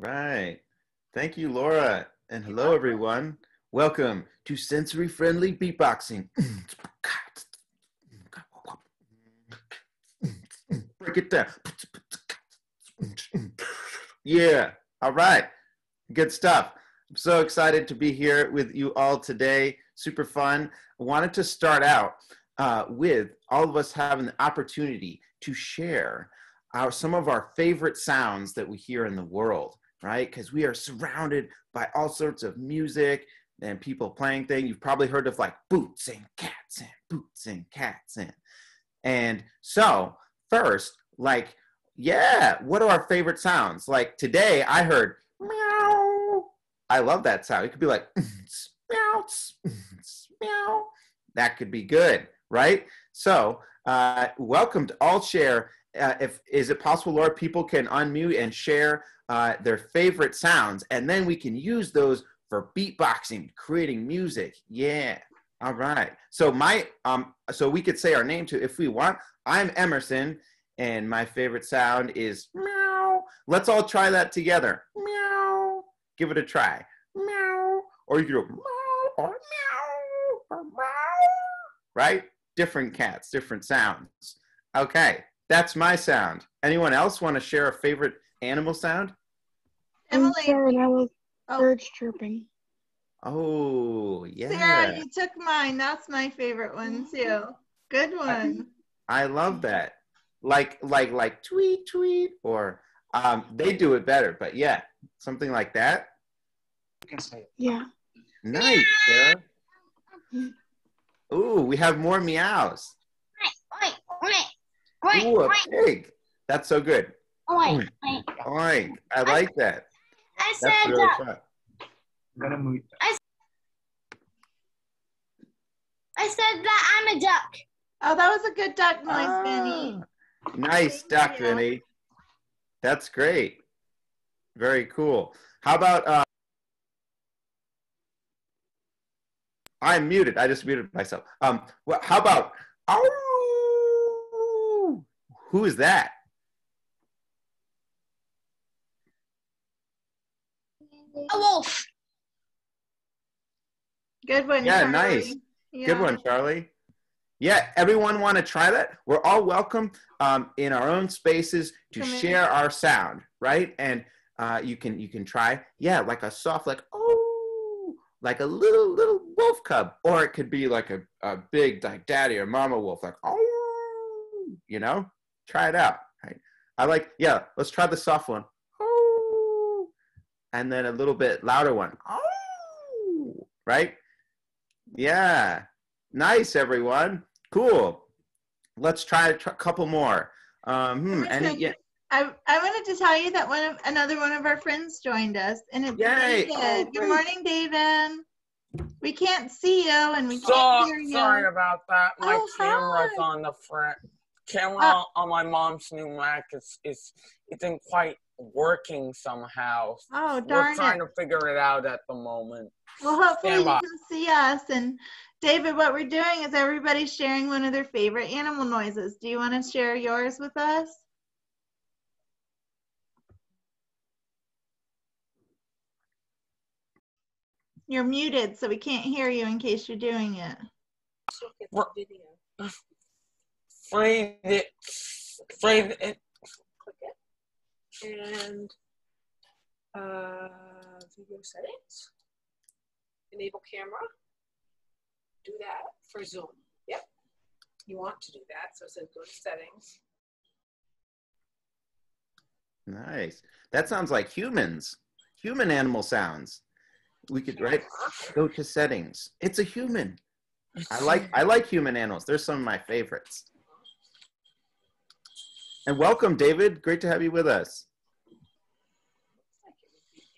Right. Thank you, Laura. And hello, everyone. Welcome to Sensory Friendly Beatboxing. Break it down. Yeah. All right. Good stuff. I'm so excited to be here with you all today. Super fun. I wanted to start out uh, with all of us having the opportunity to share our, some of our favorite sounds that we hear in the world, right? Because we are surrounded by all sorts of music and people playing things. You've probably heard of like boots and cats and boots and cats and and so first, like, yeah, what are our favorite sounds? Like today, I heard meow. I love that sound. It could be like meow, meow. That could be good, right? So, uh, welcome to all share. Uh, if is it possible, Laura, people can unmute and share uh, their favorite sounds, and then we can use those for beatboxing, creating music. Yeah. All right. So my um so we could say our name too if we want. I'm Emerson and my favorite sound is meow. Let's all try that together. Meow. Give it a try. Meow. Or you can go meow or meow or meow. Right? Different cats, different sounds. Okay. That's my sound. Anyone else want to share a favorite animal sound? Emily. Sarah, that was Oh. birds chirping. Oh, yeah. Sarah, you took mine. That's my favorite one too. Good one. I love that. Like like like tweet tweet or um they do it better, but yeah, something like that. You can say it. Yeah. Nice, Sarah. Ooh, we have more meows. Ooh, a pig. That's so good. Oink. I like that. I That's said really duck. fun. gonna move. I said that I'm a duck. Oh, that was a good duck noise, Benny. Ah, nice duck, you. Vinny. That's great. Very cool. How about uh I'm muted. I just muted myself. Um well, how about Ow! Who is that? A wolf. Good one. Yeah, Charlie. nice. Yeah. Good one, Charlie. Yeah, everyone want to try that? We're all welcome um, in our own spaces to Come in. share our sound, right? And uh, you can you can try, yeah, like a soft, like oh, like a little little wolf cub, or it could be like a, a big like daddy or mama wolf, like oh, you know. Try it out. Right? I like yeah. Let's try the soft one. Oh, and then a little bit louder one. Oh, right? Yeah. Nice, everyone. Cool. Let's try a tr- couple more. Um, hmm, any, check. yeah, I, I wanted to tell you that one of another one of our friends joined us, and it's Yay. David. Oh, Good morning, David. We can't see you, and we So, can't hear you. sorry about that. My Oh, camera's hi. on the front. Camera Uh, on my mom's new Mac is is isn't quite working somehow. Oh, darn We're trying it. to figure it out at the moment. Well, hopefully Stand you by. can see us. And David, what we're doing is everybody's sharing one of their favorite animal noises. Do you want to share yours with us? You're muted, so we can't hear you in case you're doing it. We're- Afraid it. Afraid it. click it and uh, video settings, enable camera, do that for Zoom. Yep, you want to do that, so it says go to settings. nice. That sounds like humans. Human animal sounds. We could right go to settings. It's a human. I like I like human animals. They're some of my favorites. And welcome, David. Great to have you with us.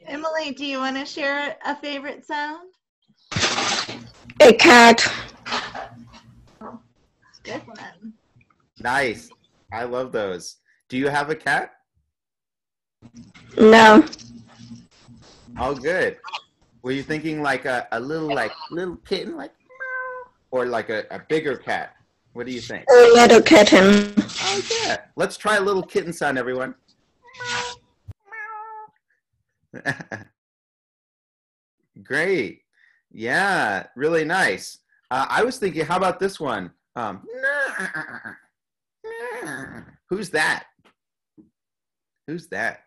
Emily, do you want to share a favorite sound? A cat. Good one. Nice. I love those. Do you have a cat? No. Oh, good. Were you thinking like a, a little like little kitten, like meow, or like a, a bigger cat? What do you think? A little kitten. Oh yeah. Let's try a little kitten sound, everyone. Great. Yeah, really nice. Uh, I was thinking, how about this one? Um, who's that? Who's that?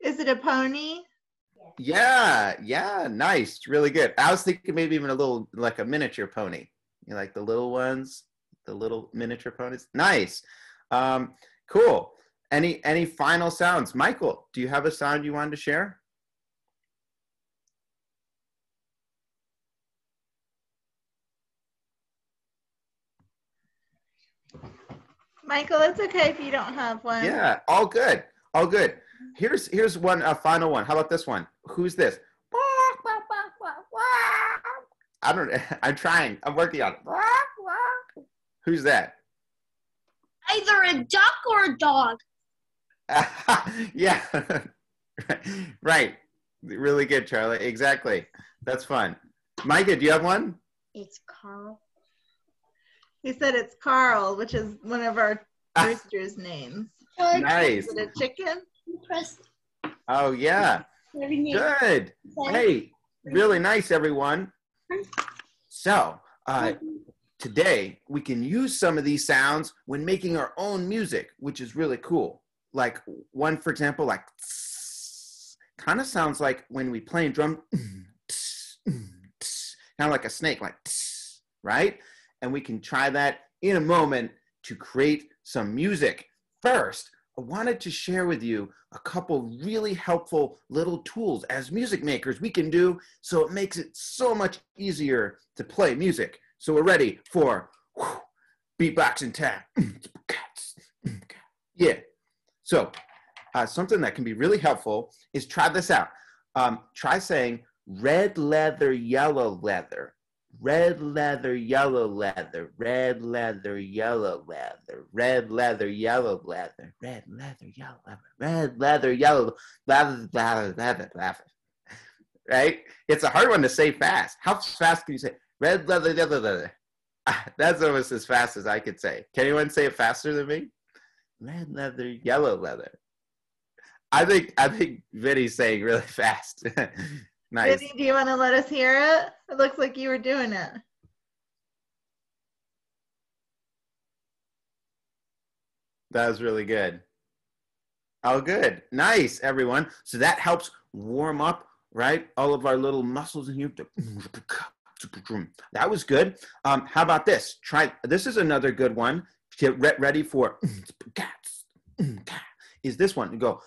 Is it a pony? Yeah, yeah, nice, really good. I was thinking maybe even a little like a miniature pony. You know, like the little ones, the little miniature ponies. Nice, um, cool. Any any final sounds, Michael? Do you have a sound you wanted to share? Michael, it's okay if you don't have one. Yeah, all good, all good. Here's here's one a final one. How about this one? Who's this? I don't. I'm trying. I'm working on it. Who's that? Either a duck or a dog. yeah. right. Really good, Charlie. Exactly. That's fun. Micah, do you have one? It's Carl. He said it's Carl, which is one of our rooster's names. Nice. Is it a chicken? Press Oh yeah. Good. Hey, really nice, everyone. So, uh, today we can use some of these sounds when making our own music, which is really cool. Like one, for example, like kind of sounds like when we play drum, kind of like a snake, like right? And we can try that in a moment to create some music. First, I wanted to share with you a couple really helpful little tools as music makers we can do so it makes it so much easier to play music. So we're ready for whew, beatboxing time. Yeah. So uh, something that can be really helpful is try this out. Um, try saying red leather, yellow leather. Red leather, yellow leather, red leather, yellow leather, red leather, yellow leather, red leather, yellow leather, red leather, yellow leather, leather, leather, leather. Right? It's a hard one to say fast. How fast can you say red leather, yellow leather? Ah, that's almost as fast as I could say. Can anyone say it faster than me? Red leather, yellow leather. I think I think Vinny's saying really fast. Nice. Vinny, do you want to let us hear it? It looks like you were doing it. That was really good. Oh, good. Nice, everyone. So that helps warm up, right? All of our little muscles in here. That was good. Um, how about this? Try this is another good one. Get re- ready for is this one. You go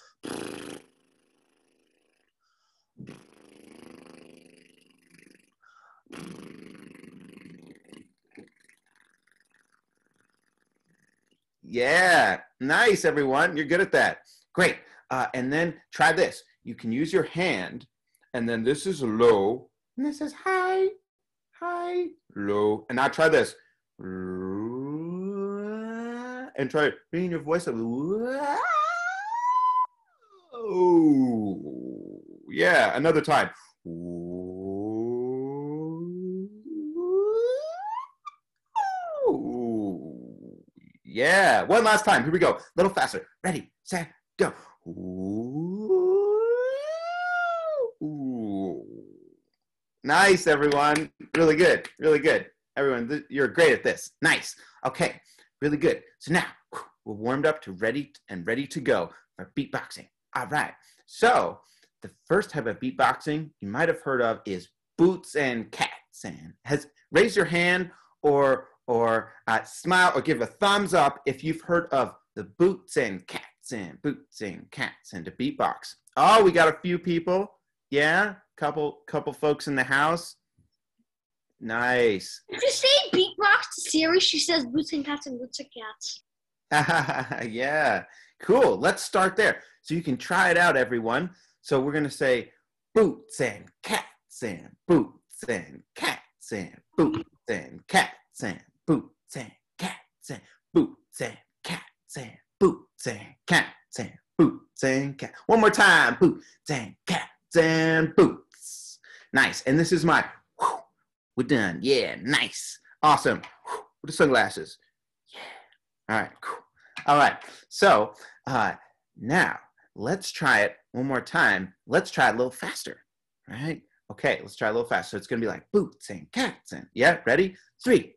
Yeah, nice, everyone. You're good at that. Great. Uh, and then try this. You can use your hand, and then this is low, and this is high, high, low. And now try this. And try bringing your voice up. Oh, yeah. Another time. Yeah. One last time. Here we go. A little faster. Ready, set, go. Ooh. Nice, everyone. Really good. Really good. Everyone, you're great at this. Nice. Okay. Really good. So now we're warmed up to ready and ready to go for beatboxing. All right. So the first type of beatboxing you might have heard of is boots and cats. And has raise your hand or or uh, smile or give a thumbs up if you've heard of the boots and cats and boots and cats and the beatbox. Oh, we got a few people. Yeah, couple couple folks in the house. Nice. If you say beatbox to Siri, she says boots and cats and boots and cats. yeah, cool. Let's start there. So you can try it out, everyone. So we're gonna say boots and cats and boots and cats and boots and cats and boots and cats and boots and cats and boots and cats and boots and cats. One more time, boots and cats and boots. Nice. And this is my. Whew, we're done. Yeah, nice. Awesome. Whew, with the sunglasses. Yeah. All right. Cool. All right. So uh, now let's try it one more time. Let's try it a little faster. Right? Okay, let's try a little faster. So it's gonna be like boots and cats and yeah, ready? Three,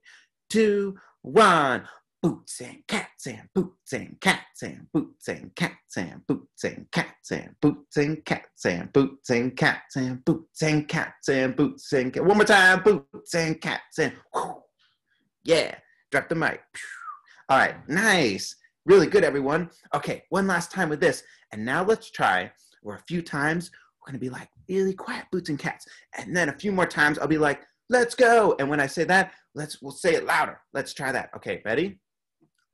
two, one. Boots and cats and boots and cats and boots and cats and boots and cats and boots and cats and boots and cats and boots and cats and boots and cats. One more time, boots and cats and yeah, drop the mic. All right, nice. Really good, everyone. Okay, one last time with this. And now let's try, or a few times, we're gonna be like really quiet, boots and cats. And then a few more times, I'll be like, let's go. And when I say that, let's we'll say it louder. Let's try that. Okay, ready?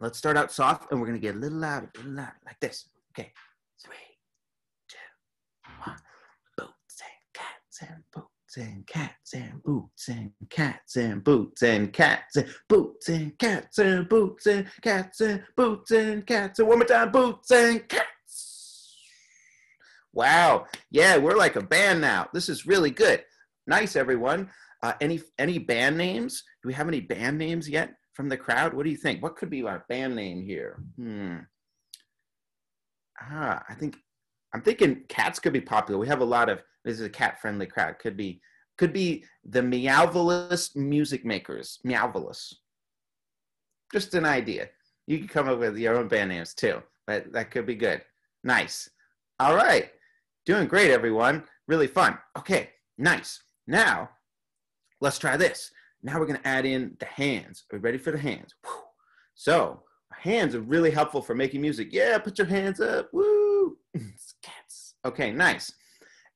Let's start out soft and we're gonna get a little louder, a little louder, like this. Okay, three, two, one. Boots and cats and boots and cats and boots and cats and boots and cats and boots and cats and boots and cats and boots and cats and one more time, boots and cats. Wow, yeah, we're like a band now. This is really good. Nice, everyone. Uh, any any band names? Do we have any band names yet? from the crowd? What do you think? What could be our band name here? Hmm. Ah, I think I'm thinking cats could be popular. We have a lot of this is a cat friendly crowd. Could be could be the Meowvelous Music Makers. Meowvelous. Just an idea. You can come up with your own band names too. But that could be good. Nice. All right. Doing great, everyone. Really fun. Okay, nice. Now, let's try this. Now we're gonna add in the hands. Are we ready for the hands? Whew. So hands are really helpful for making music. Yeah, put your hands up. Woo! cats. Okay, nice.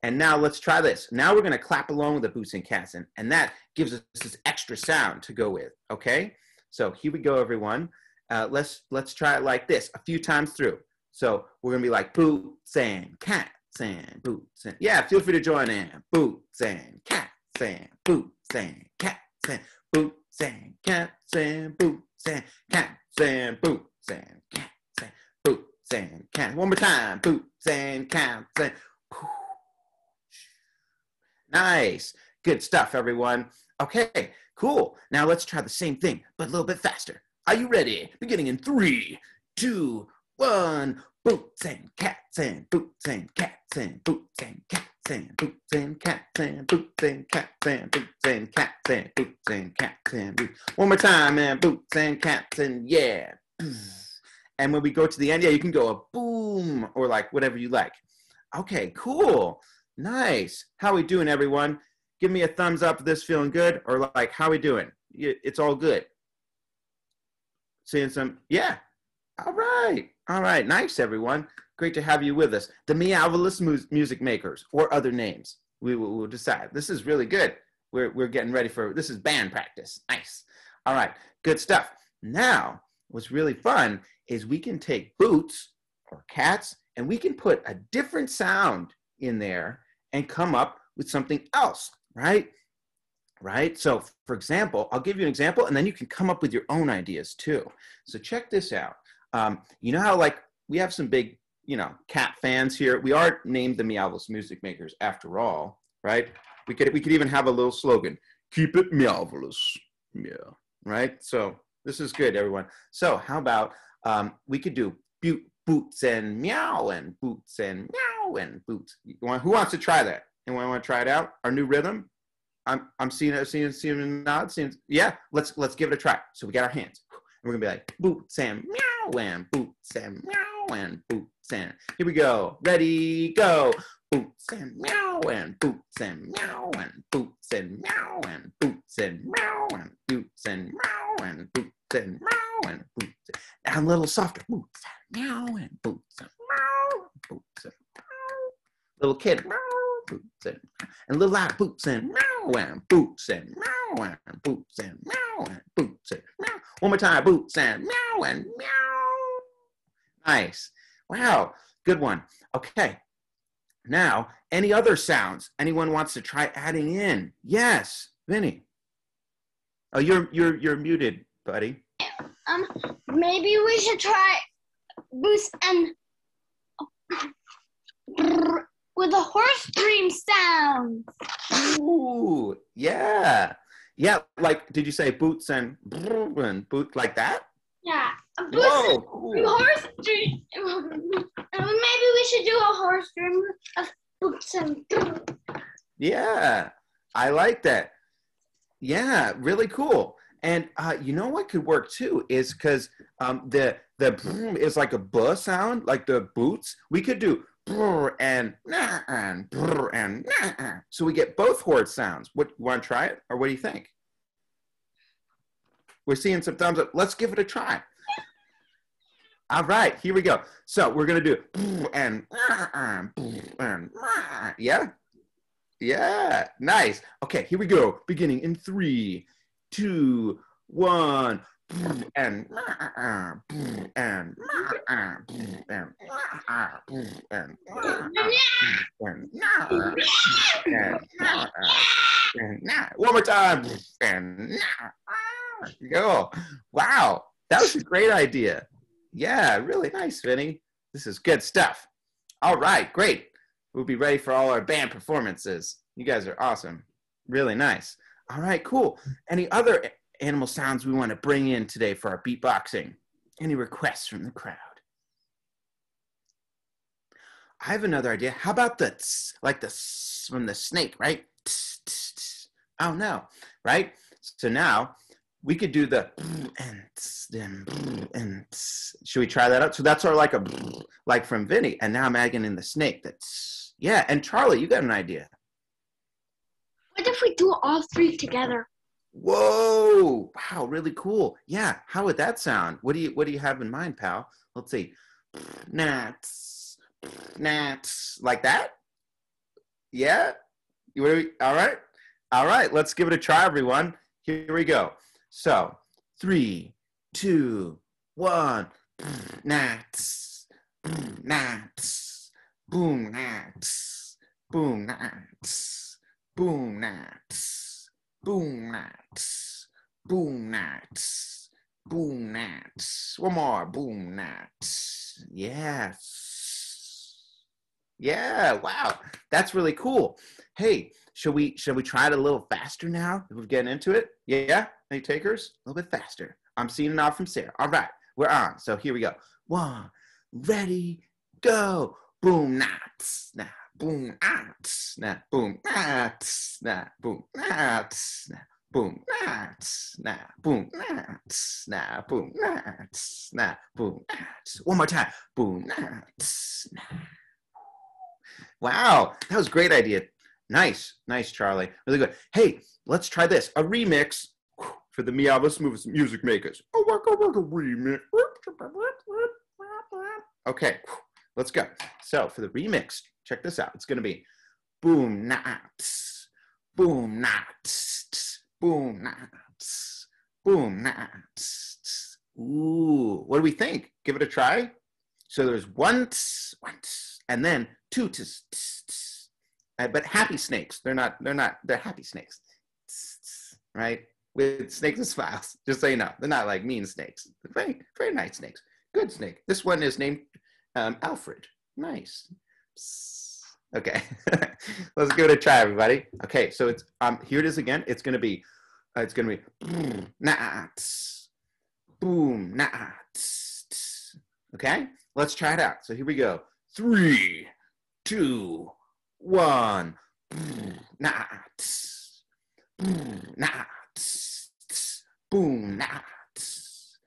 And now let's try this. Now we're gonna clap along with the boots and cats, and, and that gives us this extra sound to go with. Okay, so here we go, everyone. Uh, let's let's try it like this a few times through. So we're gonna be like boots and cats and boots and yeah. Feel free to join in. Boots and cats and boots and cats and boots and cats and boots and cats and boots and cats and boots and cats. One more time, boots and cats and. Nice, good stuff, everyone. Okay, cool. Now let's try the same thing, but a little bit faster. Are you ready? Beginning in three, two, one. Boots and cats and boots and cats and boots and cats and boots and cats and boots and cats and boots and cats and boots and cats and boots. One more time, and boots and cats and yeah. And when we go to the end, yeah, you can go a boom or like whatever you like. Okay, cool. Nice. How we doing, everyone? Give me a thumbs up if this feeling good or like how we doing? It's all good. Seeing some, yeah. All right. All right. Nice, everyone. Great to have you with us. The Meowvelous mu- Music Makers, or other names. We will we'll decide. This is really good. We're, we're getting ready for this is band practice. Nice. All right. Good stuff. Now, what's really fun is we can take boots or cats and we can put a different sound in there and come up with something else, right? Right? So, for example, I'll give you an example and then you can come up with your own ideas too. So, check this out. Um, you know how, like, we have some big you know, cat fans here. We are named the Meowvelous Music Makers after all, right? We could we could even have a little slogan: "Keep it Meowvelous." Yeah, right. So this is good, everyone. So how about um, we could do boot, boots and meow and boots and meow and boots. Want, who wants to try that? Anyone want to try it out? Our new rhythm. I'm I'm seeing seeing seeing nod. Seeing yeah. Let's let's give it a try. So we got our hands. We're gonna be like boots and meow and boots and meow and boots and here we go. Ready, go. Boots and meow and boots and meow and boots and meow and boots and meow and boots and meow and boots and meow and boots. And a little softer. Boots and meow and boots and meow boots and meow. Little kid. Meow. Boots and, and little loud boots and meow and boots and meow and boots and meow and boots and meow. One more time, boots and meow and meow. Nice. Wow, good one. Okay. Now, any other sounds anyone wants to try adding in? Yes, Vinny. Oh, you're you're you're muted, buddy. Um, maybe we should try boost and with a horse dream sound. Ooh, yeah, yeah. Like, did you say boots and and boot like that? Yeah. A boots Whoa, cool. horse dream. Maybe we should do a horse dream of boots and Yeah, I like that. Yeah, really cool. And uh, you know what could work too is because um, the the is like a buh sound, like the boots. We could do brr and nah and brr and nah, so we get both horse sounds. What you want to try it, or what do you think? We're seeing some thumbs up. Let's give it a try. All right, here we go. So we're gonna do brr and nah, brr and nah. yeah. Yeah, nice. Okay, here we go. Beginning in three, two, one, and and and one more time. And go. Wow, that was a great idea. Yeah, really nice, Vinny. This is good stuff. All right, great. We'll be ready for all our band performances. You guys are awesome. Really nice. All right, cool. Any other animal sounds we want to bring in today for our beatboxing? Any requests from the crowd? I have another idea. How about the tss, like the tss from the snake, right? Tss, tss, tss. Oh no, right? So now we could do the and then and should we try that out? So that's our like a like from Vinny, and now I'm in the snake. That's yeah. And Charlie, you got an idea? What if we do all three together? Whoa! Wow, really cool. Yeah, how would that sound? What do you What do you have in mind, pal? Let's see. Nats, nats, like that. Yeah. You all right? All right. Let's give it a try, everyone. Here we go. So three, two, one. Nats, nats, boom, nats, boom, nats, boom, nats, boom, nats, boom, nats, boom, nats. One more, boom, nats. Yes. Yeah. Wow. That's really cool. Hey, should we should we try it a little faster now? If we're getting into it, yeah. Any takers? A little bit faster. I'm seeing it off from Sarah. All right, we're on. So here we go. One, ready, go. Boom, knots, nah, boom, knots, nah, boom, knots, nah, boom, knots, nah, boom, knots, nah, boom, knots, nah, boom, knots, nah, boom, knots. One more time. Boom, knots, nah. Wow, that was a great idea. Nice, nice, Charlie. Really good. Hey, let's try this. A remix for the Movies music makers. A waka a remix. Okay, let's go. So for the remix, check this out. It's gonna be boom knots, boom knots, boom knots, boom knots. Ooh, what do we think? Give it a try. So there's one, tss, one, and then two, tss, tss, tss. Uh, but happy snakes. They're not. They're not. They're happy snakes, Tss, tss, right? With snakes and smiles. Just so you know, they're not like mean snakes. They're very, very nice snakes. Good snake. This one is named um, Alfred. Nice. Okay, let's give it a try, everybody. Okay, so it's um here it is again. It's gonna be, uh, it's gonna be knots, boom, knots. Okay, let's try it out. So here we go. Three, two, one. Knots, knots, boom, knots,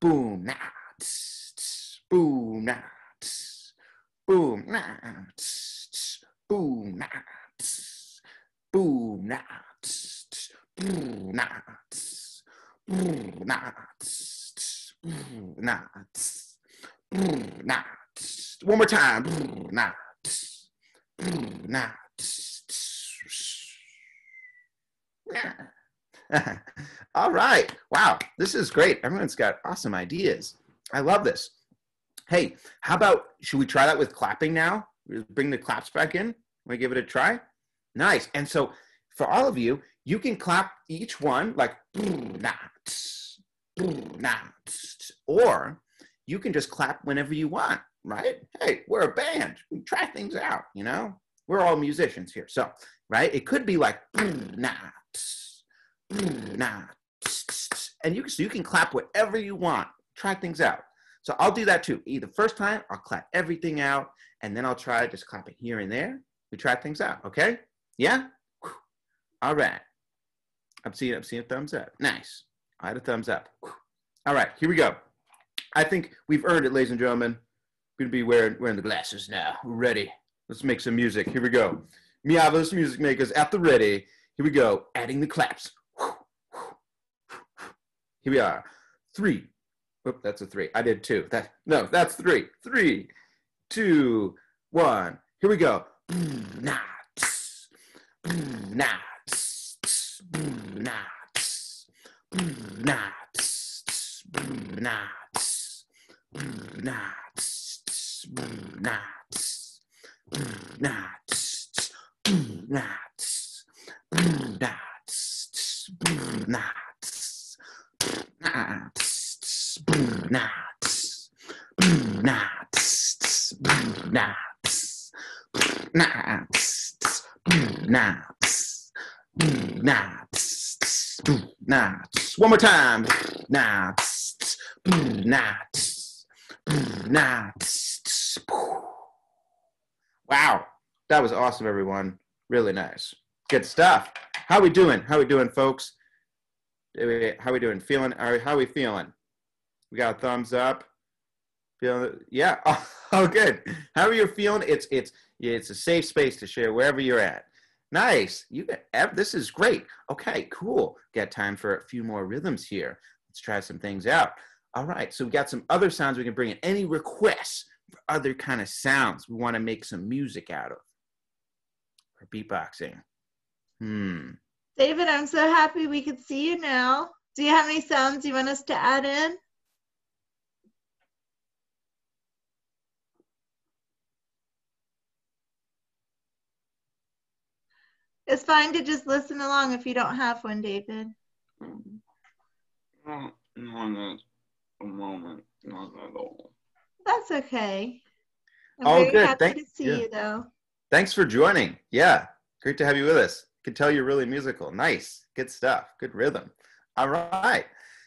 boom, knots, boom, boom, nah, tss, tss, boom, nah, tss, boom, nah, tss, tss, brr, nah, tss, brr, nah, tss, tss, brr, nah, tss, brr, nah, tss. One more time, brr, nah, tss, brr, nah, tss, tss, nah. All right. Wow. This is great. Everyone's got awesome ideas. I love this. Hey, how about should we try that with clapping now? Bring the claps back in. To give it a try? Nice. And so for all of you, you can clap each one like or you can just clap whenever you want, right? Hey, we're a band. We try things out, you know? We're all musicians here. So, right? It could be like. And you can so you can clap whatever you want. try things out. So I'll do that too. Either first time, I'll clap everything out, and then I'll try just clapping here and there. We try things out, okay? Yeah? Whew. All right. I'm seeing, I'm seeing a thumbs up. Nice. I had a thumbs up. Whew. All right, here we go. I think we've earned it, ladies and gentlemen. We're gonna be wearing wearing the glasses now. We're ready. Let's make some music. Here we go. Meowvelous music makers at the ready. Here we go. Adding the claps. Here we are. Three. Oop, that's a three. I did two. That no, that's three. Three, two, one. Here we go. Nah, tss, nah, tss, nah, tss, nah, tss, nah, tss, nah, tss, nah, tss, nah, tss, nah, tss, nah, tss, nah, tss, nah, tss, nah, nah, nah, nah, nah, nah, nah. One more time. Nah, nah, nah. Wow, that was awesome, everyone. Really nice. Good stuff. How we doing? How we doing, folks? How we doing? Feeling? Are how we feeling? We got a thumbs up. Feeling? Yeah. Oh, good. How are you feeling? It's it's it's a safe space to share wherever you're at. Nice. You got this is great. Okay, cool. Got time for a few more rhythms here. Let's try some things out. All right. So we got some other sounds we can bring in. Any requests for other kind of sounds we want to make some music out of? For beatboxing. Hmm. David, I'm so happy we could see you now. Do you have any sounds you want us to add in? It's fine to just listen along if you don't have one, David. Not at the moment. Not at all. That's okay. I'm Oh, very good. happy Thank- to see yeah. you though. Thanks for joining. Yeah, great to have you with us. Can tell you're really musical. Nice, good stuff. Good rhythm. All right,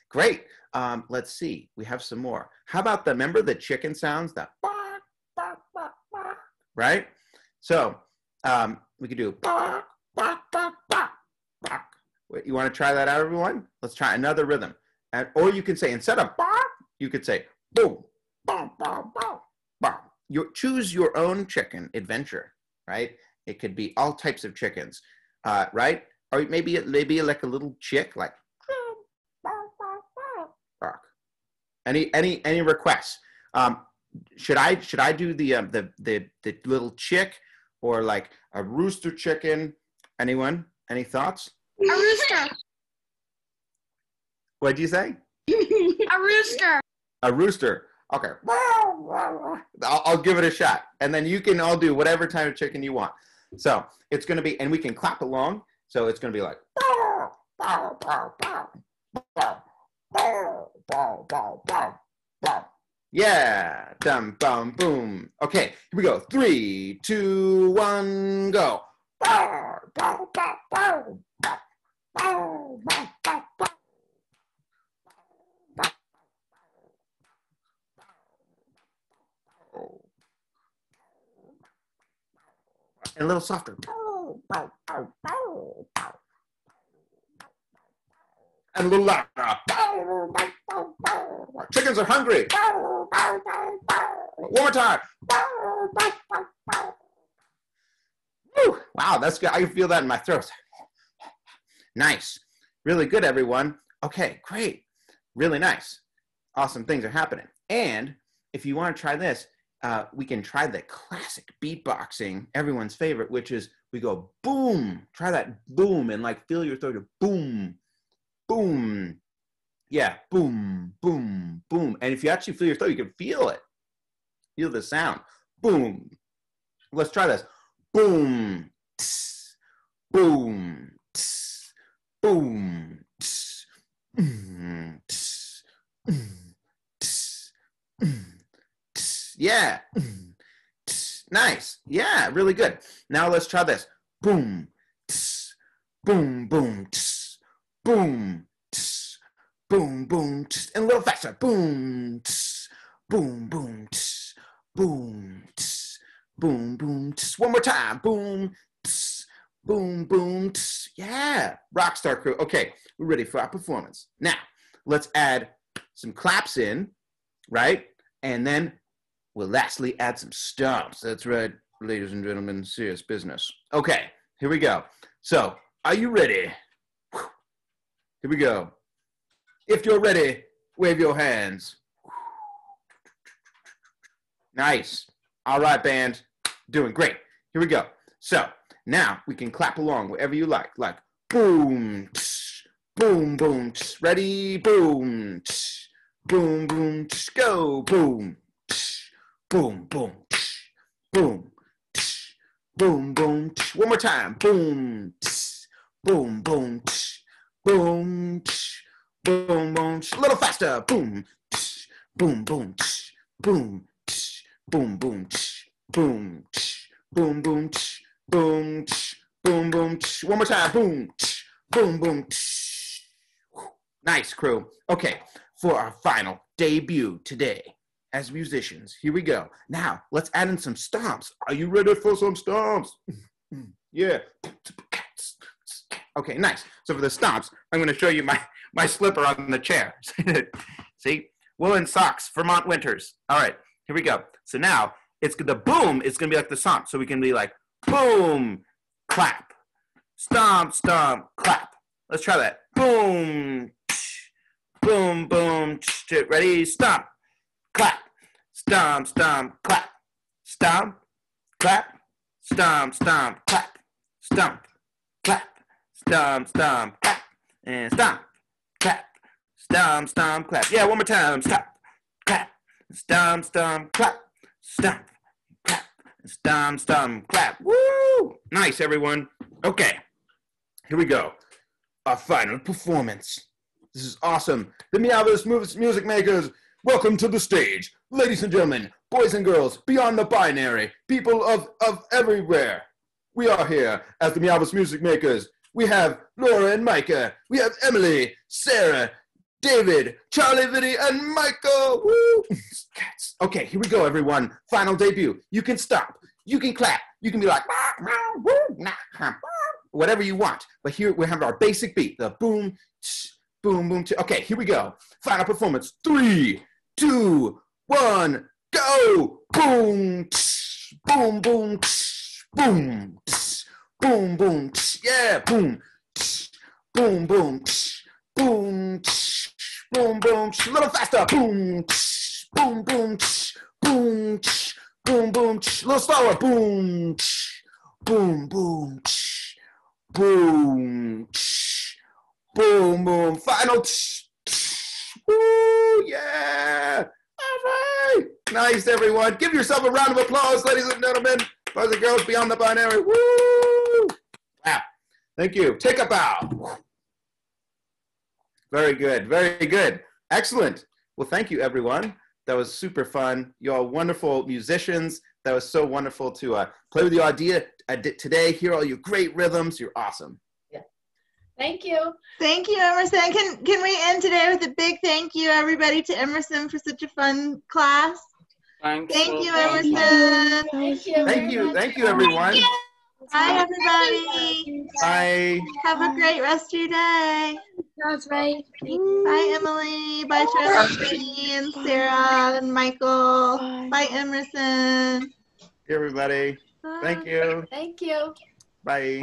great. Um, let's see. We have some more. How about the remember the chicken sounds? That right? So um, we could do You want to try that out, everyone? Let's try another rhythm. And, or you can say instead of bark, you could say boom, boom, boom, boom, boom. You choose your own chicken adventure right? It could be all types of chickens, uh, right? Or maybe it maybe like a little chick, like. Any any any requests? Um, should I should I do the um, the the the little chick or like a rooster chicken? Anyone? Any thoughts? A rooster. What do you say? A rooster. A rooster. Okay. I'll, I'll give it a shot. And then you can all do whatever type of chicken you want. So it's going to be, and we can clap along. So it's going to be like, yeah, dum, bum, boom. Okay, here we go. Three, two, one, go. And a little softer. And a little louder. Chickens are hungry. One more time. Woo! Wow, that's good. I can feel that in my throat. Nice. Really good, everyone. Okay, great. Really nice. Awesome things are happening. And if you want to try this, uh, we can try the classic beatboxing, everyone's favorite, which is we go boom. Try that boom and like feel your throat. Boom, boom. Yeah, boom, boom, boom. And if you actually feel your throat, you can feel it. Feel the sound. Boom. Let's try this. Boom, tss, boom, boom. Yeah. Nice. Yeah, really good. Now let's try this. Boom, boom, boom, boom, boom, boom, and a little faster. Boom, boom, boom, boom, boom, boom. One more time. Boom, tss, boom, boom, tss. Yeah, Rockstar crew. Okay, we're ready for our performance. Now, let's add some claps in, right? And then we'll lastly add some stomps. That's right, ladies and gentlemen, serious business. Okay, here we go. So, are you ready? Here we go. If you're ready, wave your hands. Nice. All right, band. Doing great. Here we go. So now we can clap along wherever you like, like boom, tsh, boom, boom, tsh. ready, boom, tsh, boom, boom, tsh, go, boom, tsh, boom, boom, tsh, boom, tsh, boom, boom. tsh. One more time, boom, tsh, boom, boom, tsh, boom, tsh, boom, boom, tsh. a little faster, boom, tsh, boom, boom, tsh, boom, tsh, boom, boom, tsh, boom, tsh, boom, boom, tsh, boom, tsh, boom, boom, tsh. one more time, boom, tsh, boom, boom. tsh. Nice crew. Okay, for our final debut today as musicians, here we go. Now let's add in some stomps. Are you ready for some stomps? yeah. Okay, nice. So for the stomps, I'm going to show you my my slipper on the chair. See, woolen socks, Vermont winters. All right, here we go. So now it's the boom. It's going to be like the stomp. So we can be like boom, clap, stomp, stomp, clap. Let's try that. Boom, boom, boom. Ready? Stomp, clap, stomp, stomp, clap, stomp, clap, stomp, stomp, clap, stomp, clap, stomp, stomp, clap, and stomp, clap, stomp, stomp, clap. Yeah, one more time. Stop, clap, stomp, stomp, clap, stomp, clap, stomp, stomp, clap. Woo! Nice, everyone. Okay, here we go. Our final performance. This is awesome. The Moves Music Makers, welcome to the stage. Ladies and gentlemen, boys and girls, beyond the binary, people of, of everywhere. We are here as the Meowvelous Music Makers. We have Laura and Micah. We have Emily, Sarah, David, Charlie, Vinny, and Michael. Woo! Cats. Okay, here we go, everyone. Final debut. You can stop. You can clap. You can be like, "Wah, wah, woo, nah, whatever you want. But here we have our basic beat the boom, tsh, boom, boom. Tsh. Okay, here we go. Final performance. Three, two, one, go. Boom, tsh, boom, boom, tsh, boom, tsh, boom, boom. tsh. Yeah, boom, tsh, boom, boom, tsh, boom, boom, boom. A little faster. Boom, boom, boom, boom, boom, boom. A little slower. Boom, boom, boom, boom, boom, boom. Final. Woo, yeah. All right. Nice, everyone. Give yourself a round of applause, ladies and gentlemen, boys and girls beyond the binary. Woo! Wow. Thank you. Take a bow. Very good. Very good. Excellent. Well, thank you, everyone. That was super fun. You're all wonderful musicians. That was so wonderful to uh, play with your idea uh, today. Hear all your great rhythms. You're awesome. Thank you. Thank you, Emerson. Can can we end today with a big thank you, everybody, to Emerson for such a fun class? Thanks Thank so you. Emerson. Thank you. Thank very you. much. Thank you, everyone. Bye, everybody. Bye. Have a great rest of your day. That's right. Bye, Emily. Bye, Charlie and Sarah and Michael. Bye, Emerson. Everybody. Thank you. Thank you. Bye.